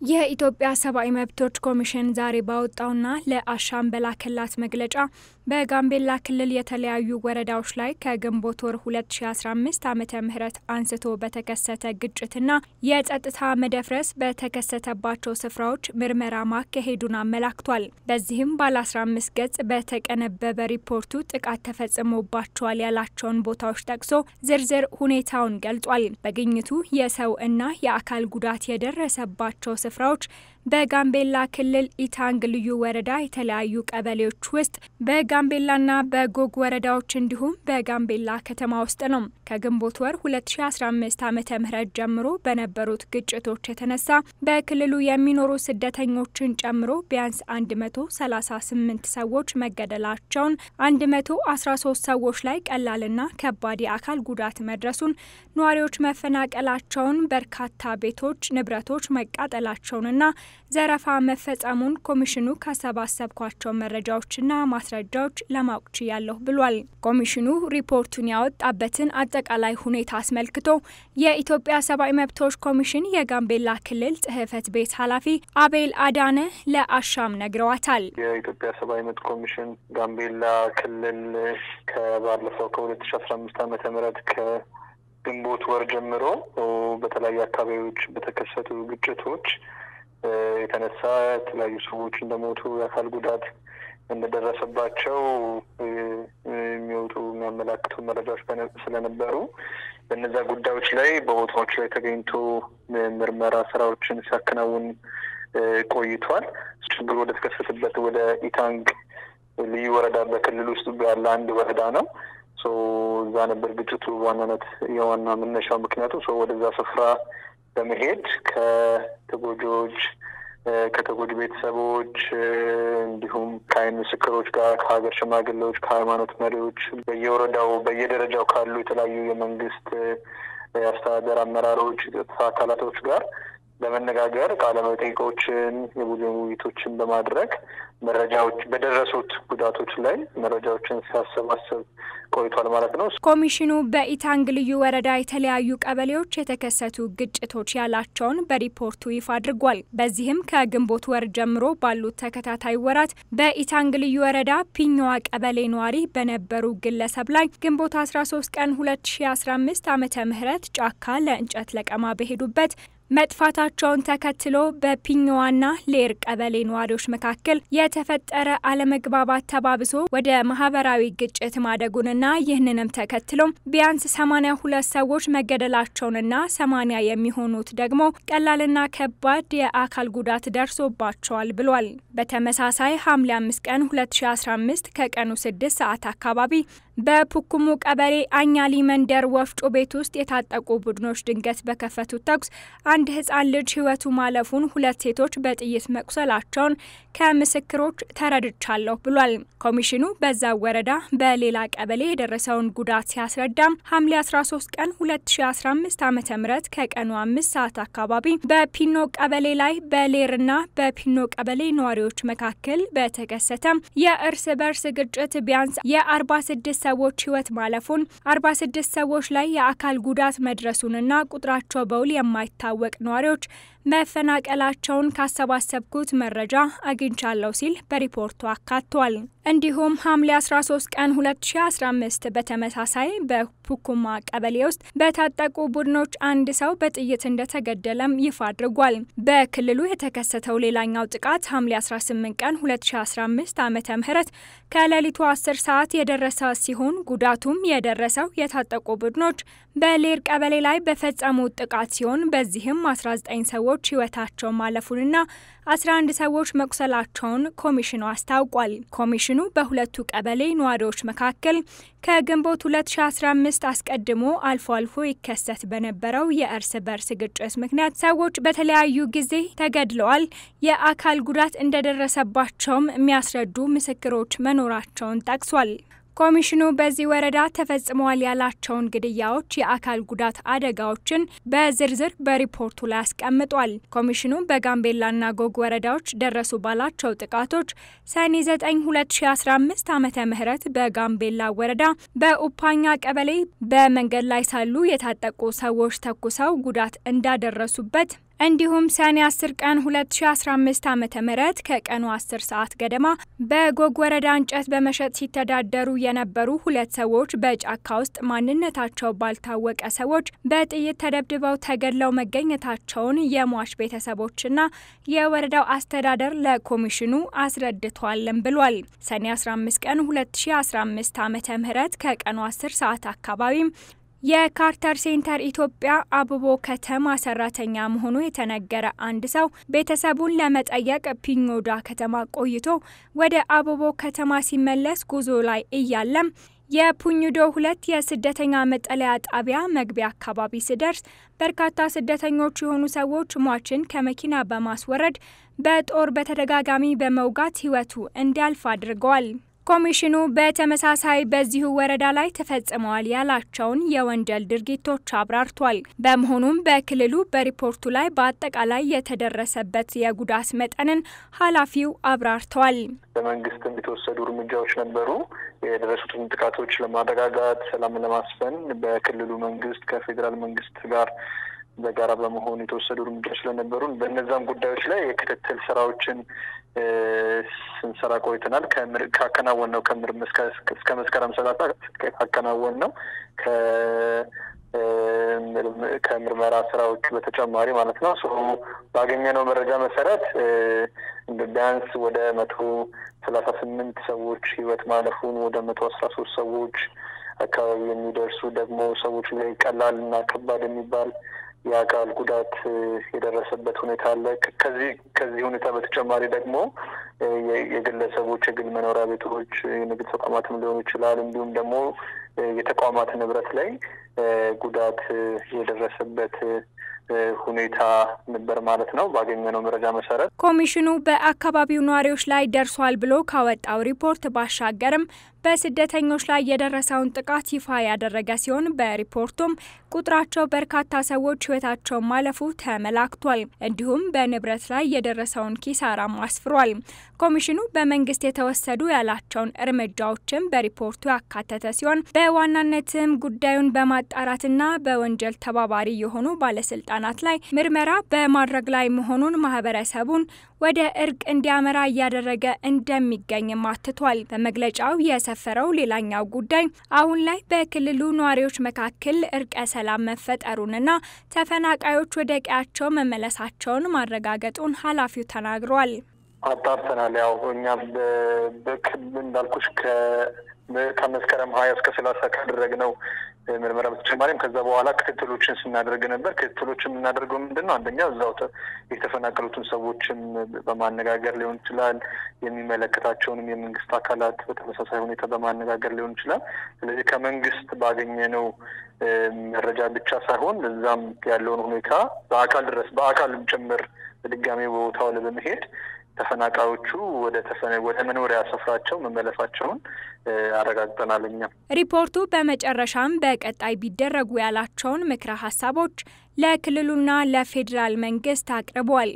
የኢትዮጵያ ሰብአዊ መብቶች ኮሚሽን ዛሬ ባወጣውና ለአሻም በላከላት መግለጫ በጋምቤላ ክልል የተለያዩ ወረዳዎች ላይ ከግንቦት ወር 2015 ዓመተ ምህረት አንስቶ በተከሰተ ግጭትና የጸጥታ መደፍረስ በተከሰተባቸው ስፍራዎች ምርመራ ማካሄዱን አመላክቷል። በዚህም ባለ 15 ገጽ በተቀነበበ ሪፖርቱ ጥቃት ተፈጽሞባቸዋል ያላቸውን ቦታዎች ጠቅሶ ዝርዝር ሁኔታውን ገልጿል። በግኝቱ የሰው እና የአካል ጉዳት የደረሰባቸው ስፍራዎች በጋምቤላ ክልል ኢታንግ ልዩ ወረዳ የተለያዩ ቀበሌዎች ውስጥ በጋምቤላና በጎግ ወረዳዎች እንዲሁም በጋምቤላ ከተማ ውስጥ ነው። ከግንቦት ወር 2015 ዓመተ ምህረት ጀምሮ በነበሩት ግጭቶች የተነሳ በክልሉ የሚኖሩ ስደተኞችን ጨምሮ ቢያንስ 138 ሰዎች መገደላቸውን፣ 113 ሰዎች ላይ ቀላልና ከባድ የአካል ጉዳት መድረሱን፣ ነዋሪዎች መፈናቀላቸውን፣ በርካታ ቤቶች፣ ንብረቶች መቃጠላቸውንና ዘረፋ መፈጸሙን ኮሚሽኑ ካሰባሰብኳቸው መረጃዎችና ማስረጃዎች ለማወቅ ችያለሁ ብሏል። ኮሚሽኑ ሪፖርቱን ያወጣበትን አጠቃላይ ሁኔታ አስመልክቶ የኢትዮጵያ ሰብአዊ መብቶች ኮሚሽን የጋምቤላ ክልል ጽሕፈት ቤት ኃላፊ አቤል አዳነ ለአሻም ነግረዋታል። የኢትዮጵያ ሰብአዊ መብት ኮሚሽን ጋምቤላ ክልል ከባለፈው ከሁለት ሺ አስራ አምስት ዓመተ ምህረት ከግንቦት ወር ጀምሮ በተለያዩ አካባቢዎች በተከሰቱ ግጭቶች የተነሳ የተለያዩ ሰዎች እንደሞቱ የአካል ጉዳት እንደደረሰባቸው የሚወጡ የሚያመላክቱ መረጃዎች ስለነበሩ በእነዚያ ጉዳዮች ላይ በቦታዎች ላይ ተገኝቶ ምርመራ ስራዎችን ሲያከናውን ቆይቷል። ችግሩ ወደ ተከሰተበት ወደ ኢታንግ ልዩ ወረዳ በክልል ውስጥ ያለ አንድ ወረዳ ነው። እዛ ነበር ግጭቱ ዋናነት የዋና መነሻው ምክንያቱ። ሰው ወደዛ ስፍራ በመሄድ ከተጎጂዎች ከተጎጂ ቤተሰቦች እንዲሁም ከአይን ምስክሮች ጋር ከሀገር ሽማግሌዎች፣ ከሃይማኖት መሪዎች በየወረዳው በየደረጃው ካሉ የተለያዩ የመንግስት የአስተዳደር አመራሮች፣ የጸጥታ አካላቶች ጋር በመነጋገር ቃለ መጠይቆችን የቡድን ውይይቶችን በማድረግ መረጃዎች በደረሱት ጉዳቶች ላይ መረጃዎችን ሲያሰባስብ ቆይቷል ማለት ነው። ኮሚሽኑ በኢታንግ ልዩ ወረዳ የተለያዩ ቀበሌዎች የተከሰቱ ግጭቶች ያላቸውን በሪፖርቱ ይፋ አድርጓል። በዚህም ከግንቦት ወር ጀምሮ ባሉት ተከታታይ ወራት በኢታንግ ልዩ ወረዳ ፒኛዋ ቀበሌ ነዋሪ በነበሩ ግለሰብ ላይ ግንቦት 13 ቀን 2015 ዓመተ ምህረት ጫካ ለእንጨት ለቀማ በሄዱበት መጥፋታቸውን ተከትሎ በፒኛዋና ሌር ቀበሌ ነዋሪዎች መካከል የተፈጠረ አለመግባባት ተባብሶ ወደ ማህበራዊ ግጭት ማደጉንና ይህንንም ተከትሎ ቢያንስ ሰማኒያ ሁለት ሰዎች መገደላቸውንና ሰማኒያ የሚሆኑት ደግሞ ቀላልና ከባድ የአካል ጉዳት ደርሶባቸዋል ብሏል። በተመሳሳይ ሐምሌ አምስት ቀን 2015 ከቀኑ ስድስት ሰዓት አካባቢ በፑኩሙ ቀበሌ አኛሊ መንደር ወፍጮ ቤት ውስጥ የታጠቁ ቡድኖች ድንገት በከፈቱት ተኩስ አንድ ህጻን ልጅ ህይወቱ ማለፉን፣ ሁለት ሴቶች በጥይት መቁሰላቸውን ከምስክሮች ተረድቻለሁ ብሏል። ኮሚሽኑ በዛ ወረዳ በሌላ ቀበሌ የደረሰውን ጉዳት ሲያስረዳም ሐምሌ 13 ቀን 2015 ዓ ም ከቀኑ አምስት ሰዓት አካባቢ በፒኖ ቀበሌ ላይ በሌርና በፒኖ ቀበሌ ነዋሪዎች መካከል በተከሰተ የእርስ በርስ ግጭት ቢያንስ የ46 ሰዎች ህይወት ማለፉን 46 ሰዎች ላይ የአካል ጉዳት መድረሱንና ቁጥራቸው በውል የማይታወቅ ነዋሪዎች መፈናቀላቸውን ካሰባሰብኩት መረጃ አግኝቻለሁ ሲል በሪፖርቱ አካቷል። እንዲሁም ሐምሌ 13 ቀን 2015 በተመሳሳይ በፑኩማ ቀበሌ ውስጥ በታጠቁ ቡድኖች አንድ ሰው በጥይት እንደተገደለም ይፋ አድርጓል። በክልሉ የተከሰተው ሌላኛው ጥቃት ሐምሌ 18 ቀን 2015 ዓ ም ከሌሊቱ 10 ሰዓት የደረሰ ሲሆን ጉዳቱም የደረሰው የታጠቁ ቡድኖች በሌር ቀበሌ ላይ በፈጸሙት ጥቃት ሲሆን በዚህም 19 ሰዎች ህይወታቸው ማለፉንና 11 ሰዎች መቁሰላቸውን ኮሚሽኑ አስታውቋል። ኮሚሽኑ በሁለቱ ቀበሌ ነዋሪዎች መካከል ከግንቦት 2015 አስቀድሞ አልፎ አልፎ ይከሰት በነበረው የእርስ በርስ ግጭት ምክንያት ሰዎች በተለያዩ ጊዜ ተገድለዋል፣ የአካል ጉዳት እንደደረሰባቸውም የሚያስረዱ ምስክሮች መኖራቸውን ጠቅሷል። ኮሚሽኑ በዚህ ወረዳ ተፈጽመዋል ያላቸውን ግድያዎች፣ የአካል ጉዳት አደጋዎችን በዝርዝር በሪፖርቱ ላይ አስቀምጧል። ኮሚሽኑ በጋምቤላና ጎግ ወረዳዎች ደረሱ ባላቸው ጥቃቶች ሰኔ 9 2015 ዓመተ ምህረት በጋምቤላ ወረዳ በኡፓኛ ቀበሌ በመንገድ ላይ ሳሉ የታጠቁ ሰዎች ተኩሰው ጉዳት እንዳደረሱበት እንዲሁም ሰኔ 10 ቀን 2015 ዓ.ም ከቀኑ 10 ሰዓት ገደማ በጎግ ወረዳ እንጨት በመሸጥ ሲተዳደሩ የነበሩ ሁለት ሰዎች በጫካ ውስጥ ማንነታቸው ባልታወቀ ሰዎች በጥይት ተደብድበው ተገድለው መገኘታቸውን የሟች ቤተሰቦችና የወረዳው አስተዳደር ለኮሚሽኑ አስረድቷልን ብሏል። ሰኔ 15 ቀን 2015 ዓ.ም ከቀኑ 10 ሰዓት አካባቢ የካርተር ሴንተር ኢትዮጵያ አብቦ ከተማ ሰራተኛ መሆኑ የተነገረ አንድ ሰው ቤተሰቡን ለመጠየቅ ፒኝዶ ከተማ ቆይቶ ወደ አብቦ ከተማ ሲመለስ ጉዞ ላይ እያለም የፒኝዶ ሁለት የስደተኛ መጠለያ ጣቢያ መግቢያ አካባቢ ሲደርስ በርካታ ስደተኞች የሆኑ ሰዎች ሟችን ከመኪና በማስወረድ በጦር በተደጋጋሚ በመውጋት ሕይወቱ እንዲያልፍ አድርገዋል። ኮሚሽኑ በተመሳሳይ በዚሁ ወረዳ ላይ ተፈጽመዋል ያላቸውን የወንጀል ድርጊቶች አብራርቷል። በመሆኑም በክልሉ በሪፖርቱ ላይ በአጠቃላይ የተደረሰበት የጉዳት መጠንን ኃላፊው አብራርተዋል። በመንግስትም የተወሰዱ እርምጃዎች ነበሩ። የደረሱትን ጥቃቶች ለማረጋጋት፣ ሰላምን ለማስፈን በክልሉ መንግስት ከፌዴራል መንግስት ጋር በጋራ በመሆን የተወሰዱ እርምጃዎች ስለነበሩ በእነዛም ጉዳዮች ላይ የክትትል ስራዎችን ስንሰራ ቆይተናል። ካከናወን ነው ከምር እስከ መስከረም ሰላሳ ካከናወን ነው ከምርመራ ስራዎች በተጨማሪ ማለት ነው። ባገኘነው መረጃ መሰረት ቢያንስ ወደ መቶ ሰላሳ ስምንት ሰዎች ህይወት ማለፉን ወደ መቶ አስራ ሶስት ሰዎች አካባቢ የሚደርሱ ደግሞ ሰዎች ላይ ቀላል እና ከባድ የሚባል የአካል ጉዳት የደረሰበት ሁኔታ አለ። ከዚህ ከዚህ ሁኔታ በተጨማሪ ደግሞ የግለሰቦች የግል መኖሪያ ቤቶች፣ የንግድ ተቋማትም ሊሆኑ ይችላል። እንዲሁም ደግሞ የተቋማት ንብረት ላይ ጉዳት የደረሰበት ሁኔታ ነበር ማለት ነው። ባገኘነው መረጃ መሰረት ኮሚሽኑ በአካባቢው ነዋሪዎች ላይ ደርሷል ብሎ ካወጣው ሪፖርት ባሻገርም በስደተኞች ላይ የደረሰውን ጥቃት ይፋ ያደረገ ሲሆን በሪፖርቱም ቁጥራቸው በርካታ ሰዎች ህይወታቸው ማለፉ ተመላክቷል። እንዲሁም በንብረት ላይ የደረሰውን ኪሳራም አስፍሯል። ኮሚሽኑ በመንግስት የተወሰዱ ያላቸውን እርምጃዎችም በሪፖርቱ ያካተተ ሲሆን በዋናነትም ጉዳዩን በማጣራትና በወንጀል ተባባሪ የሆኑ ባለስልጣናት ላይ ምርመራ በማድረግ ላይ መሆኑን ማህበረሰቡን ወደ እርቅ እንዲያመራ እያደረገ እንደሚገኝም አትቷል። በመግለጫው የሰፈረው ሌላኛው ጉዳይ አሁን ላይ በክልሉ ነዋሪዎች መካከል እርቀ ሰላም መፈጠሩንና ተፈናቃዮች ወደ ቀያቸው መመለሳቸውን ማረጋገጡን ኃላፊው ተናግረዋል። አጣርተናል። ያው እኛ እንዳልኩሽ ከመስከረም ሀያ እስከ ሰላሳ ካደረግነው ምርመራ በተጨማሪም ከዛ በኋላ ክትትሎችን ስናደርግ ነበር። ክትትሎች የምናደርገው ምንድን ነው? አንደኛ እዛው የተፈናቀሉትን ሰዎችን በማነጋገር ሊሆን ይችላል። የሚመለከታቸውንም የመንግስት አካላት በተመሳሳይ ሁኔታ በማነጋገር ሊሆን ይችላል። ስለዚህ ከመንግስት ባገኘነው መረጃ ብቻ ሳይሆን እዛም ያለውን ሁኔታ በአካል ድረስ በአካልም ጭምር በድጋሚ ቦታው ላይ በመሄድ ተፈናቃዮቹ ወደ ወደ መኖሪያ ስፍራቸው መመለሳቸውን አረጋግጠናል። እኛም ሪፖርቱ በመጨረሻም በቀጣይ ቢደረጉ ያላቸውን ምክረ ሀሳቦች ለክልሉና ለፌዴራል መንግስት አቅርቧል።